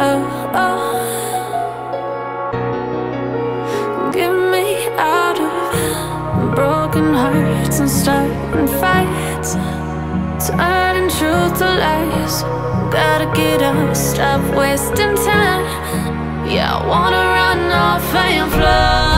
oh. Get me out of broken hearts and starting fights, truth to lies. Gotta get up, stop wasting time. Yeah, I wanna run off and fly.